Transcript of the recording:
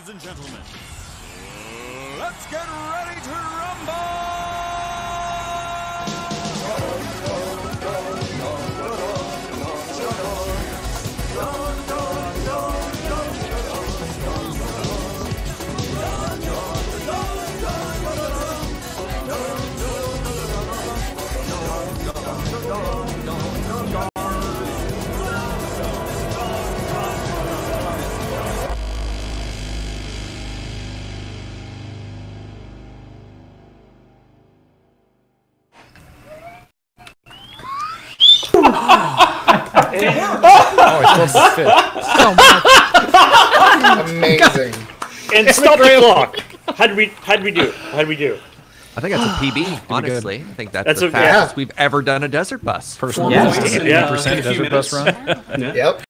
ladies and gentlemen. Let's get ready to Oh, oh, Amazing. And stop the clock. How did we? How did we do? How did we do? I think that's a PB, honestly. I think that's, That's the a- fastest we've ever done a desert bus. First one. Yeah. was Yeah. percent In a desert bus minutes. run. Yep.